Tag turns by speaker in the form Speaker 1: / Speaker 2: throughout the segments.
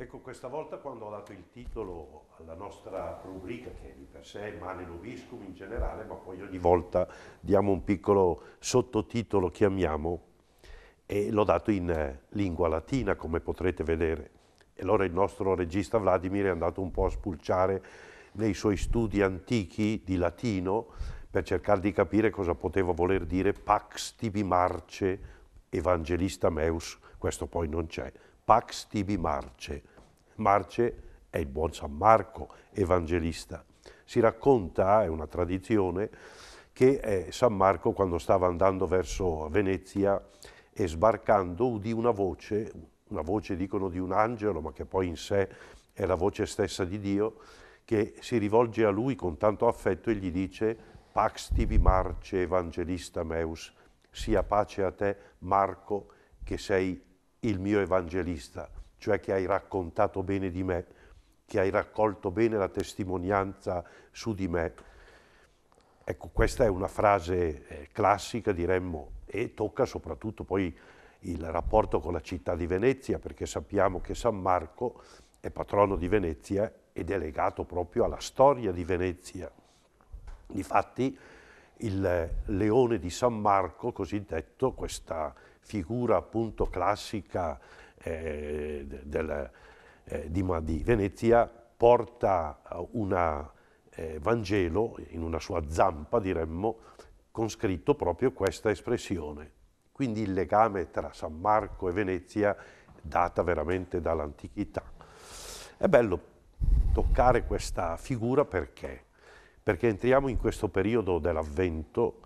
Speaker 1: Ecco, questa volta quando ho dato il titolo alla nostra rubrica, che di per sé è Mane Noviscum in generale, ma poi ogni volta diamo un piccolo sottotitolo, chiamiamo, e l'ho dato in eh, lingua latina, come potrete vedere. E allora il nostro regista Vladimir è andato un po' a spulciare nei suoi studi antichi di latino per cercare di capire cosa poteva voler dire Pax tibi marce evangelista meus, questo poi non c'è, Pax tibi marce, Marce è il buon San Marco, evangelista. Si racconta, è una tradizione, che eh, San Marco quando stava andando verso Venezia e sbarcando udì una voce, una voce dicono di un angelo, ma che poi in sé è la voce stessa di Dio, che si rivolge a lui con tanto affetto e gli dice Pax tibi marce evangelista meus, sia pace a te Marco che sei il mio evangelista cioè che hai raccontato bene di me, che hai raccolto bene la testimonianza su di me. Ecco, questa è una frase eh, classica, diremmo, e tocca soprattutto poi il rapporto con la città di Venezia, perché sappiamo che San Marco è patrono di Venezia ed è legato proprio alla storia di Venezia. Difatti il leone di San Marco, cosiddetto, questa figura appunto classica eh, del, eh, di, di, Venezia porta un eh, Vangelo in una sua zampa, diremmo, con scritto proprio questa espressione. Quindi il legame tra San Marco e Venezia data veramente dall'antichità. È bello toccare questa figura perché? Perché entriamo in questo periodo dell'Avvento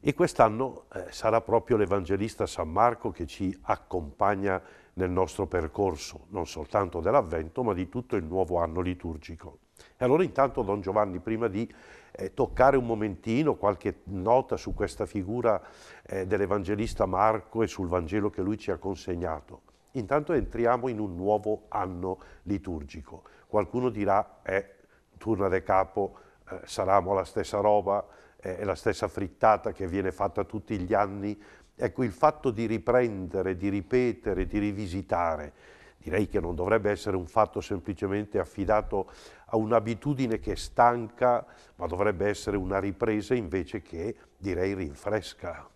Speaker 1: e quest'anno eh, sarà proprio l'Evangelista San Marco che ci accompagna nel nostro percorso, non soltanto dell'Avvento, ma di tutto il nuovo anno liturgico. E allora intanto Don Giovanni, prima di eh, toccare un momentino qualche nota su questa figura eh, dell'Evangelista Marco e sul Vangelo che lui ci ha consegnato, intanto entriamo in un nuovo anno liturgico. Qualcuno dirà, eh, turna de capo, eh, saremo la stessa roba, eh, è la stessa frittata che viene fatta tutti gli anni Ecco, il fatto di riprendere, di ripetere, di rivisitare, direi che non dovrebbe essere un fatto semplicemente affidato a un'abitudine che stanca, ma dovrebbe essere una ripresa invece che, direi, rinfresca.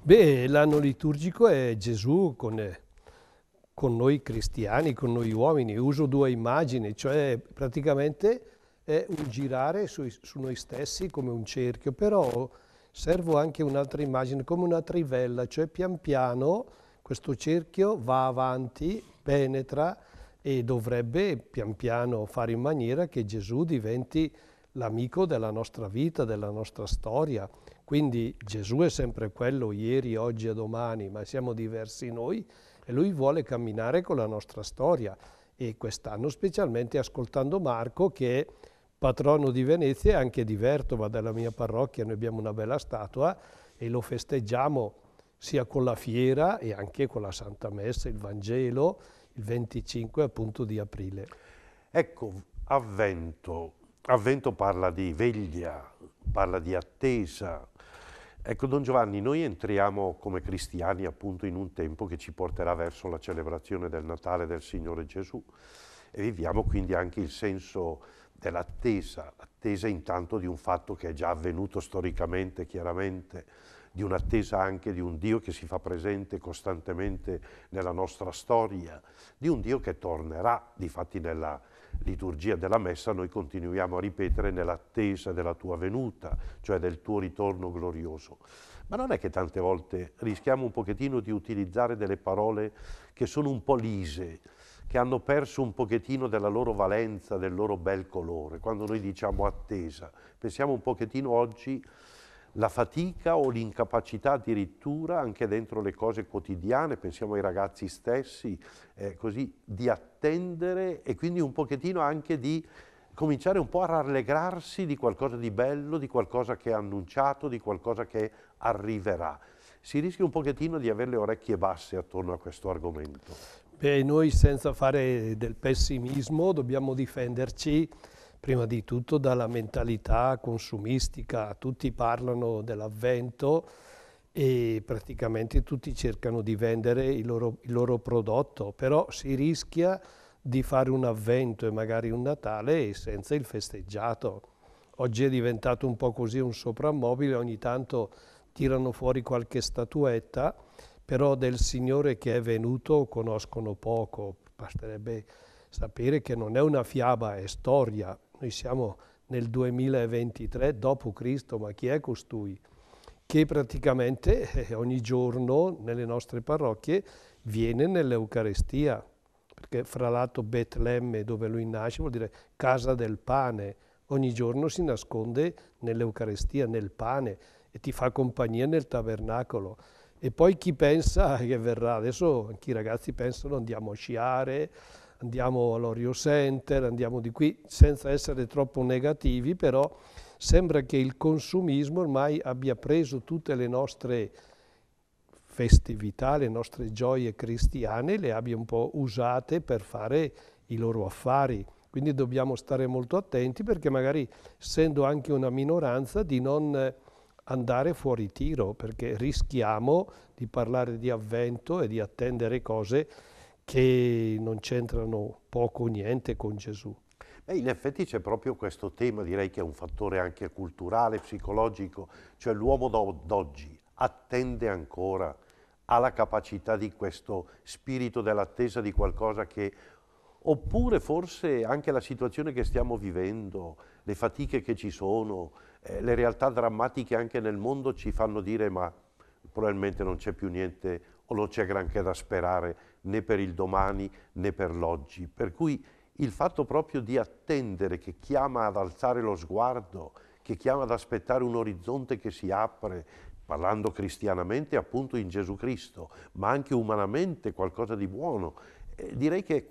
Speaker 2: Beh, l'anno liturgico è Gesù con, con noi cristiani, con noi uomini. Uso due immagini, cioè praticamente è un girare su, su noi stessi come un cerchio, però Servo anche un'altra immagine come una trivella, cioè pian piano questo cerchio va avanti, penetra e dovrebbe pian piano fare in maniera che Gesù diventi l'amico della nostra vita, della nostra storia. Quindi Gesù è sempre quello, ieri, oggi e domani, ma siamo diversi noi e lui vuole camminare con la nostra storia. E quest'anno specialmente ascoltando Marco che patrono di Venezia e anche di Vertova, della mia parrocchia, noi abbiamo una bella statua e lo festeggiamo sia con la fiera e anche con la Santa Messa, il Vangelo, il 25 appunto di aprile.
Speaker 1: Ecco, Avvento, Avvento parla di veglia, parla di attesa. Ecco, Don Giovanni, noi entriamo come cristiani appunto in un tempo che ci porterà verso la celebrazione del Natale del Signore Gesù e viviamo quindi anche il senso dell'attesa, attesa intanto di un fatto che è già avvenuto storicamente, chiaramente, di un'attesa anche di un Dio che si fa presente costantemente nella nostra storia, di un Dio che tornerà, difatti nella liturgia della messa noi continuiamo a ripetere nell'attesa della tua venuta, cioè del tuo ritorno glorioso. Ma non è che tante volte rischiamo un pochettino di utilizzare delle parole che sono un po' lise, che hanno perso un pochettino della loro valenza, del loro bel colore. Quando noi diciamo attesa, pensiamo un pochettino oggi la fatica o l'incapacità addirittura anche dentro le cose quotidiane, pensiamo ai ragazzi stessi, eh, così, di attendere e quindi un pochettino anche di cominciare un po' a rallegrarsi di qualcosa di bello, di qualcosa che è annunciato, di qualcosa che arriverà. Si rischia un pochettino di avere le orecchie basse attorno a questo argomento.
Speaker 2: Beh, noi senza fare del pessimismo dobbiamo difenderci prima di tutto dalla mentalità consumistica. Tutti parlano dell'avvento e praticamente tutti cercano di vendere il loro, il loro prodotto, però si rischia di fare un avvento e magari un Natale senza il festeggiato. Oggi è diventato un po' così un soprammobile, ogni tanto tirano fuori qualche statuetta, però del Signore che è venuto conoscono poco. Basterebbe sapere che non è una fiaba, è storia. Noi siamo nel 2023 dopo Cristo, ma chi è costui? Che praticamente eh, ogni giorno nelle nostre parrocchie viene nell'Eucarestia, perché fra l'altro Betlemme dove lui nasce vuol dire casa del pane, ogni giorno si nasconde nell'Eucarestia, nel pane e ti fa compagnia nel tabernacolo. E poi chi pensa che verrà, adesso anche i ragazzi pensano andiamo a sciare, andiamo all'Orio Center, andiamo di qui, senza essere troppo negativi, però sembra che il consumismo ormai abbia preso tutte le nostre festività, le nostre gioie cristiane, le abbia un po' usate per fare i loro affari. Quindi dobbiamo stare molto attenti perché magari, essendo anche una minoranza, di non andare fuori tiro, perché rischiamo di parlare di avvento e di attendere cose che non c'entrano poco o niente con Gesù.
Speaker 1: Beh, in effetti c'è proprio questo tema, direi che è un fattore anche culturale, psicologico, cioè l'uomo d'oggi attende ancora, ha la capacità di questo spirito dell'attesa di qualcosa che, oppure forse anche la situazione che stiamo vivendo, le fatiche che ci sono, eh, le realtà drammatiche anche nel mondo ci fanno dire ma probabilmente non c'è più niente o non c'è granché da sperare né per il domani né per l'oggi. Per cui il fatto proprio di attendere, che chiama ad alzare lo sguardo, che chiama ad aspettare un orizzonte che si apre, parlando cristianamente appunto in Gesù Cristo, ma anche umanamente qualcosa di buono. Eh, direi che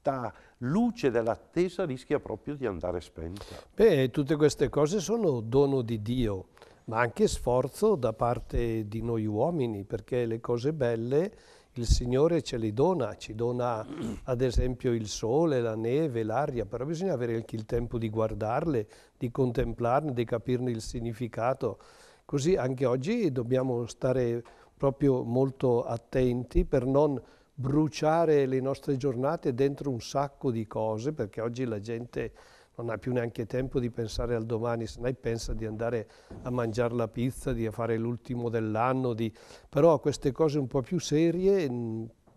Speaker 1: questa luce dell'attesa rischia proprio di andare spenta.
Speaker 2: Beh, tutte queste cose sono dono di Dio, ma anche sforzo da parte di noi uomini, perché le cose belle il Signore ce li dona, ci dona ad esempio il sole, la neve, l'aria, però bisogna avere anche il tempo di guardarle, di contemplarne, di capirne il significato. Così anche oggi dobbiamo stare proprio molto attenti per non bruciare le nostre giornate dentro un sacco di cose, perché oggi la gente non ha più neanche tempo di pensare al domani, se no pensa di andare a mangiare la pizza, di fare l'ultimo dell'anno, di... però a queste cose un po' più serie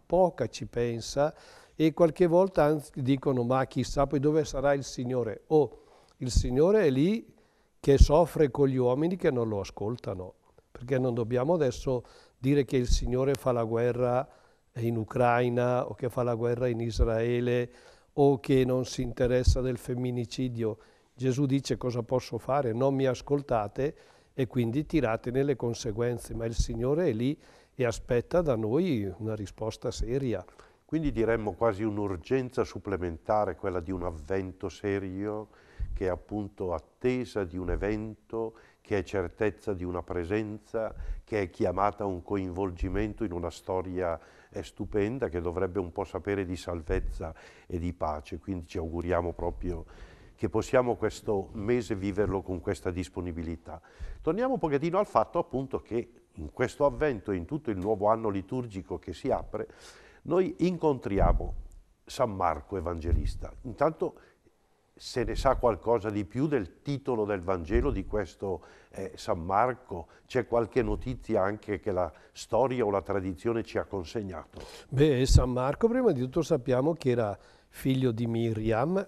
Speaker 2: poca ci pensa e qualche volta anzi dicono ma chissà poi dove sarà il Signore? Oh, il Signore è lì che soffre con gli uomini che non lo ascoltano, perché non dobbiamo adesso dire che il Signore fa la guerra in Ucraina o che fa la guerra in Israele o che non si interessa del femminicidio. Gesù dice cosa posso fare, non mi ascoltate e quindi tiratene le conseguenze, ma il Signore è lì e aspetta da noi una risposta seria.
Speaker 1: Quindi diremmo quasi un'urgenza supplementare, quella di un avvento serio, che è appunto attesa di un evento, che è certezza di una presenza, che è chiamata a un coinvolgimento in una storia è stupenda, che dovrebbe un po' sapere di salvezza e di pace. Quindi ci auguriamo proprio che possiamo questo mese viverlo con questa disponibilità. Torniamo un pochettino al fatto appunto che in questo avvento, in tutto il nuovo anno liturgico che si apre, noi incontriamo San Marco Evangelista. Intanto se ne sa qualcosa di più del titolo del Vangelo di questo eh, San Marco? C'è qualche notizia anche che la storia o la tradizione ci ha consegnato?
Speaker 2: Beh, San Marco prima di tutto sappiamo che era figlio di Miriam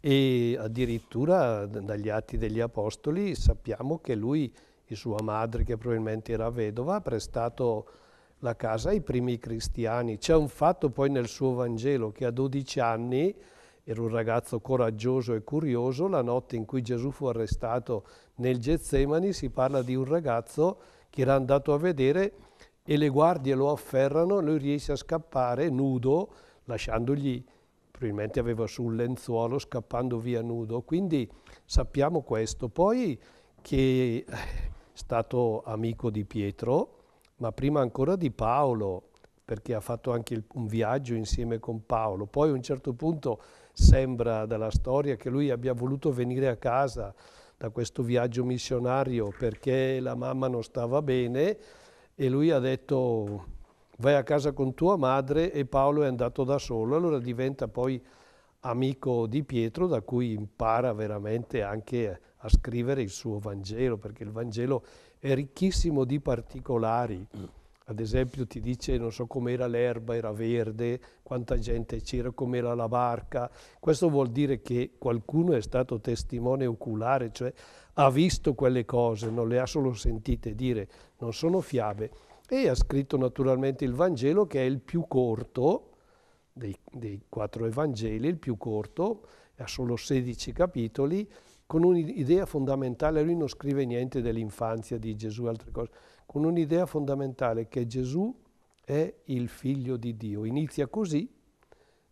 Speaker 2: e addirittura dagli atti degli Apostoli sappiamo che lui e sua madre, che probabilmente era vedova, ha prestato la casa ai primi cristiani. C'è un fatto poi nel suo Vangelo che a 12 anni era un ragazzo coraggioso e curioso, la notte in cui Gesù fu arrestato nel Getsemani si parla di un ragazzo che era andato a vedere e le guardie lo afferrano, lui riesce a scappare nudo, lasciandogli, probabilmente aveva sul lenzuolo, scappando via nudo. Quindi sappiamo questo. Poi che è stato amico di Pietro, ma prima ancora di Paolo, perché ha fatto anche un viaggio insieme con Paolo. Poi a un certo punto sembra dalla storia che lui abbia voluto venire a casa da questo viaggio missionario perché la mamma non stava bene e lui ha detto vai a casa con tua madre e Paolo è andato da solo, allora diventa poi amico di Pietro da cui impara veramente anche a scrivere il suo Vangelo, perché il Vangelo è ricchissimo di particolari. Ad esempio ti dice, non so com'era l'erba, era verde, quanta gente c'era, com'era la barca. Questo vuol dire che qualcuno è stato testimone oculare, cioè ha visto quelle cose, non le ha solo sentite dire, non sono fiabe. E ha scritto naturalmente il Vangelo che è il più corto dei, dei quattro Evangeli, il più corto, ha solo 16 capitoli, con un'idea fondamentale, lui non scrive niente dell'infanzia di Gesù, altre cose, con un'idea fondamentale che Gesù è il figlio di Dio. Inizia così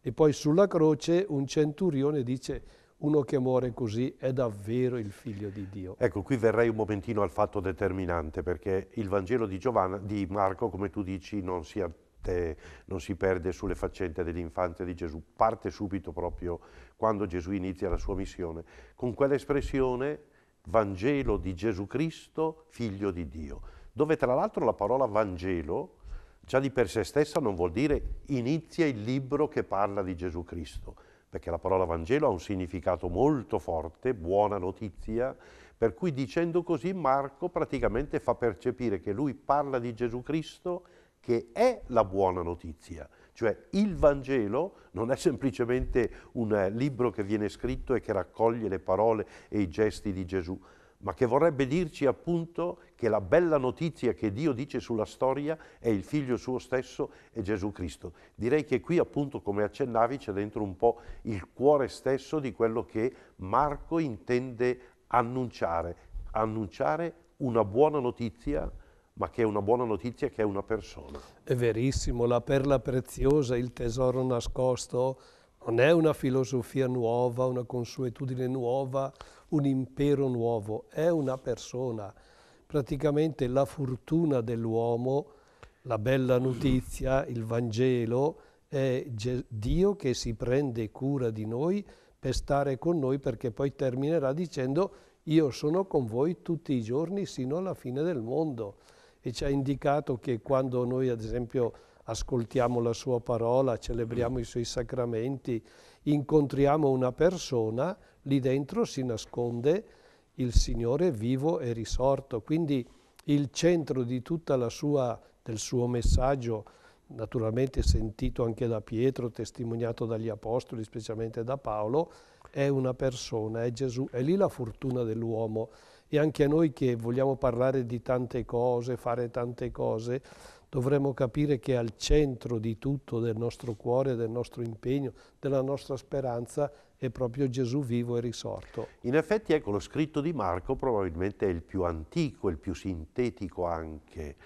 Speaker 2: e poi sulla croce un centurione dice uno che muore così è davvero il figlio di Dio.
Speaker 1: Ecco, qui verrei un momentino al fatto determinante, perché il Vangelo di, Giovanna, di Marco, come tu dici, non si, non si perde sulle faccende dell'infanzia di Gesù, parte subito proprio quando Gesù inizia la sua missione, con quell'espressione Vangelo di Gesù Cristo, figlio di Dio dove tra l'altro la parola Vangelo già di per sé stessa non vuol dire inizia il libro che parla di Gesù Cristo, perché la parola Vangelo ha un significato molto forte, buona notizia, per cui dicendo così Marco praticamente fa percepire che lui parla di Gesù Cristo che è la buona notizia. Cioè il Vangelo non è semplicemente un libro che viene scritto e che raccoglie le parole e i gesti di Gesù, ma che vorrebbe dirci appunto che la bella notizia che Dio dice sulla storia è il figlio suo stesso e Gesù Cristo. Direi che qui appunto come accennavi c'è dentro un po' il cuore stesso di quello che Marco intende annunciare, annunciare una buona notizia ma che è una buona notizia che è una persona.
Speaker 2: È verissimo, la perla preziosa, il tesoro nascosto, non è una filosofia nuova, una consuetudine nuova, un impero nuovo, è una persona. Praticamente la fortuna dell'uomo, la bella notizia, il Vangelo, è Dio che si prende cura di noi per stare con noi perché poi terminerà dicendo io sono con voi tutti i giorni sino alla fine del mondo. E ci ha indicato che quando noi ad esempio ascoltiamo la sua parola, celebriamo i suoi sacramenti, incontriamo una persona, lì dentro si nasconde il Signore vivo e risorto. Quindi il centro di tutta la sua, del suo messaggio, naturalmente sentito anche da Pietro, testimoniato dagli Apostoli, specialmente da Paolo, è una persona, è Gesù. È lì la fortuna dell'uomo. E anche a noi che vogliamo parlare di tante cose, fare tante cose, dovremmo capire che al centro di tutto del nostro cuore, del nostro impegno, della nostra speranza è proprio Gesù vivo e risorto.
Speaker 1: In effetti ecco lo scritto di Marco probabilmente è il più antico, il più sintetico anche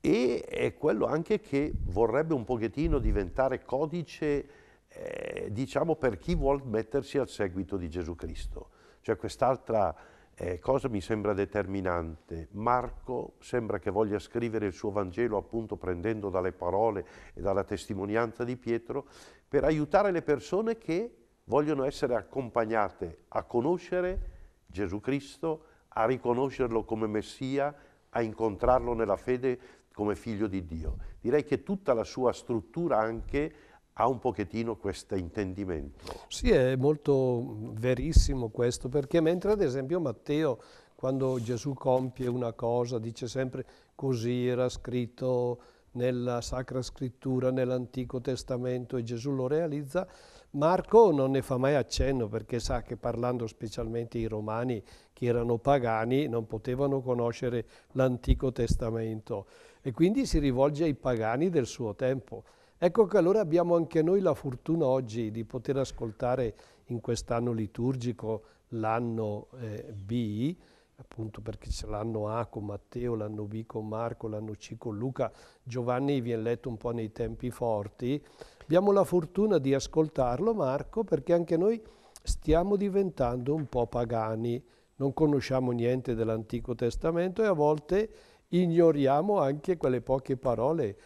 Speaker 1: e è quello anche che vorrebbe un pochettino diventare codice eh, diciamo per chi vuol mettersi al seguito di Gesù Cristo. Cioè quest'altra eh, cosa mi sembra determinante? Marco sembra che voglia scrivere il suo Vangelo appunto prendendo dalle parole e dalla testimonianza di Pietro per aiutare le persone che vogliono essere accompagnate a conoscere Gesù Cristo, a riconoscerlo come Messia, a incontrarlo nella fede come figlio di Dio. Direi che tutta la sua struttura anche ha un pochettino questo intendimento.
Speaker 2: Sì, è molto verissimo questo, perché mentre ad esempio Matteo, quando Gesù compie una cosa, dice sempre così era scritto nella Sacra Scrittura, nell'Antico Testamento e Gesù lo realizza, Marco non ne fa mai accenno perché sa che parlando specialmente i romani che erano pagani non potevano conoscere l'Antico Testamento e quindi si rivolge ai pagani del suo tempo Ecco che allora abbiamo anche noi la fortuna oggi di poter ascoltare in quest'anno liturgico l'anno eh, B, appunto perché c'è l'anno A con Matteo, l'anno B con Marco, l'anno C con Luca, Giovanni viene letto un po' nei tempi forti. Abbiamo la fortuna di ascoltarlo Marco perché anche noi stiamo diventando un po' pagani, non conosciamo niente dell'Antico Testamento e a volte ignoriamo anche quelle poche parole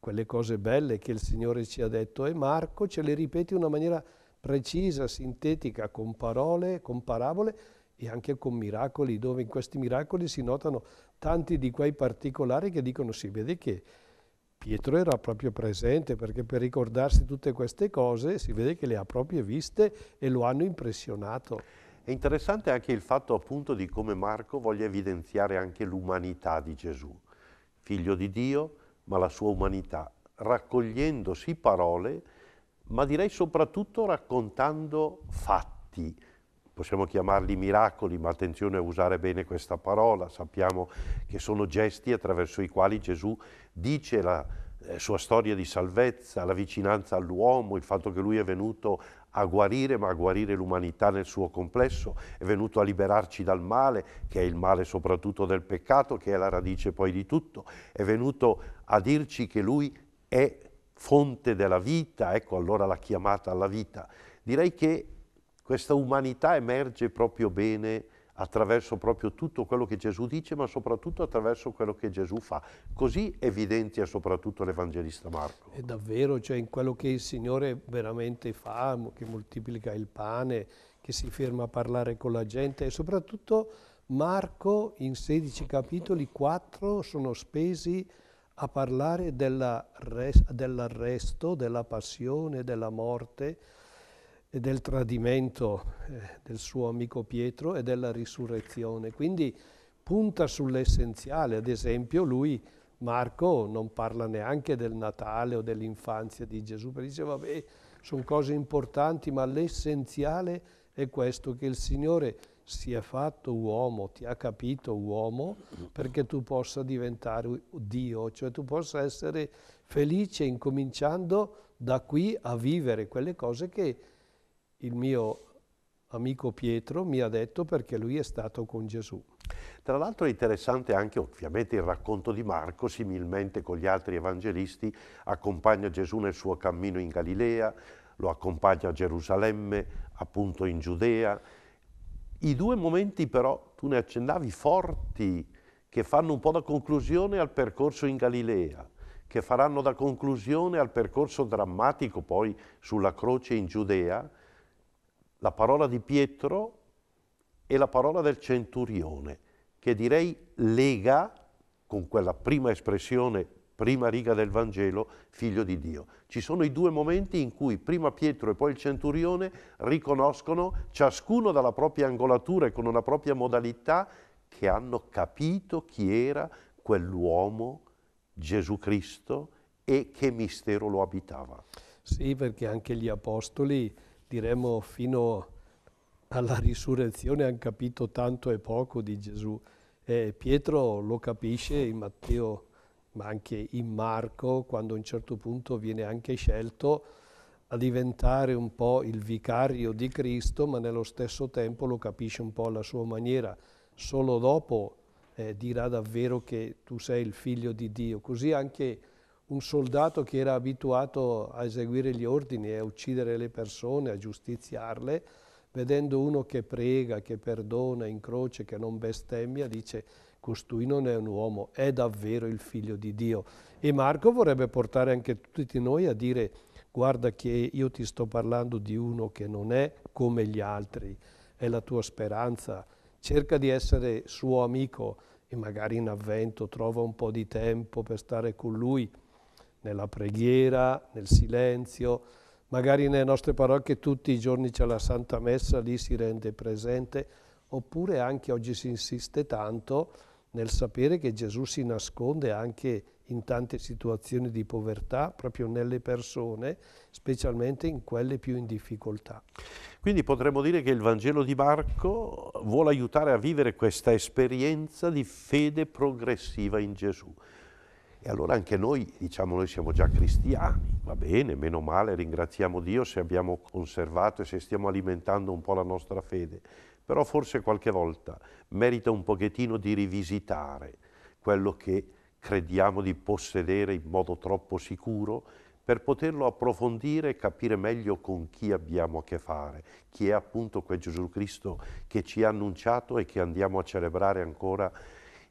Speaker 2: quelle cose belle che il Signore ci ha detto e Marco ce le ripete in una maniera precisa, sintetica, con parole, con parabole e anche con miracoli, dove in questi miracoli si notano tanti di quei particolari che dicono si vede che Pietro era proprio presente perché per ricordarsi tutte queste cose si vede che le ha proprio viste e lo hanno impressionato.
Speaker 1: È interessante anche il fatto appunto di come Marco voglia evidenziare anche l'umanità di Gesù, figlio di Dio, ma la sua umanità, raccogliendosi parole, ma direi soprattutto raccontando fatti, possiamo chiamarli miracoli, ma attenzione a usare bene questa parola, sappiamo che sono gesti attraverso i quali Gesù dice la sua storia di salvezza, la vicinanza all'uomo, il fatto che lui è venuto a guarire, ma a guarire l'umanità nel suo complesso, è venuto a liberarci dal male, che è il male soprattutto del peccato, che è la radice poi di tutto, è venuto a dirci che lui è fonte della vita, ecco allora la chiamata alla vita. Direi che questa umanità emerge proprio bene attraverso proprio tutto quello che Gesù dice, ma soprattutto attraverso quello che Gesù fa. Così evidenzia soprattutto l'Evangelista Marco.
Speaker 2: È davvero, cioè in quello che il Signore veramente fa, che moltiplica il pane, che si ferma a parlare con la gente e soprattutto Marco in 16 capitoli, 4 sono spesi a parlare dell'arresto, della passione, della morte, e del tradimento eh, del suo amico Pietro e della risurrezione. Quindi punta sull'essenziale, ad esempio lui, Marco, non parla neanche del Natale o dell'infanzia di Gesù, perché dice vabbè, sono cose importanti, ma l'essenziale è questo, che il Signore si è fatto uomo, ti ha capito uomo, perché tu possa diventare Dio, cioè tu possa essere felice incominciando da qui a vivere quelle cose che il mio amico Pietro mi ha detto perché lui è stato con Gesù.
Speaker 1: Tra l'altro è interessante anche ovviamente il racconto di Marco, similmente con gli altri evangelisti, accompagna Gesù nel suo cammino in Galilea, lo accompagna a Gerusalemme, appunto in Giudea. I due momenti però, tu ne accennavi, forti, che fanno un po' da conclusione al percorso in Galilea, che faranno da conclusione al percorso drammatico poi sulla croce in Giudea, la parola di Pietro e la parola del centurione, che direi lega con quella prima espressione, prima riga del Vangelo, figlio di Dio. Ci sono i due momenti in cui prima Pietro e poi il centurione riconoscono, ciascuno dalla propria angolatura e con una propria modalità, che hanno capito chi era quell'uomo, Gesù Cristo, e che mistero lo abitava.
Speaker 2: Sì, perché anche gli apostoli diremmo fino alla risurrezione hanno capito tanto e poco di Gesù. E Pietro lo capisce in Matteo, ma anche in Marco, quando a un certo punto viene anche scelto a diventare un po' il vicario di Cristo, ma nello stesso tempo lo capisce un po' alla sua maniera. Solo dopo eh, dirà davvero che tu sei il figlio di Dio. Così anche un soldato che era abituato a eseguire gli ordini e a uccidere le persone, a giustiziarle, vedendo uno che prega, che perdona in croce, che non bestemmia, dice costui non è un uomo, è davvero il figlio di Dio. E Marco vorrebbe portare anche tutti noi a dire guarda che io ti sto parlando di uno che non è come gli altri, è la tua speranza, cerca di essere suo amico e magari in avvento trova un po' di tempo per stare con lui nella preghiera, nel silenzio, magari nelle nostre parrocchie tutti i giorni c'è la Santa Messa, lì si rende presente, oppure anche oggi si insiste tanto nel sapere che Gesù si nasconde anche in tante situazioni di povertà, proprio nelle persone, specialmente in quelle più in difficoltà.
Speaker 1: Quindi potremmo dire che il Vangelo di Marco vuole aiutare a vivere questa esperienza di fede progressiva in Gesù. E allora anche noi, diciamo, noi siamo già cristiani, va bene, meno male, ringraziamo Dio se abbiamo conservato e se stiamo alimentando un po' la nostra fede, però forse qualche volta merita un pochettino di rivisitare quello che crediamo di possedere in modo troppo sicuro per poterlo approfondire e capire meglio con chi abbiamo a che fare, chi è appunto quel Gesù Cristo che ci ha annunciato e che andiamo a celebrare ancora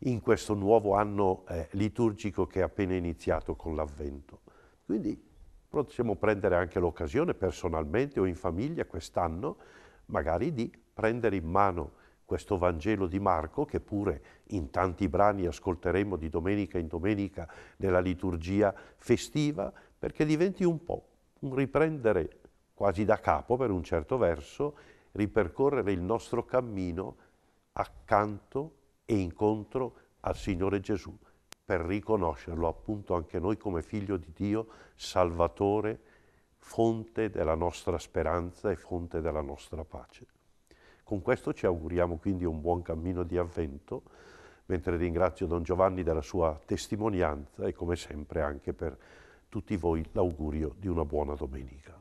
Speaker 1: in questo nuovo anno eh, liturgico che è appena iniziato con l'Avvento. Quindi possiamo prendere anche l'occasione personalmente o in famiglia quest'anno magari di prendere in mano questo Vangelo di Marco, che pure in tanti brani ascolteremo di domenica in domenica nella liturgia festiva, perché diventi un po' un riprendere quasi da capo per un certo verso, ripercorrere il nostro cammino accanto e incontro al Signore Gesù, per riconoscerlo appunto anche noi come figlio di Dio, Salvatore, fonte della nostra speranza e fonte della nostra pace. Con questo ci auguriamo quindi un buon cammino di avvento, mentre ringrazio Don Giovanni della sua testimonianza e come sempre anche per tutti voi l'augurio di una buona domenica.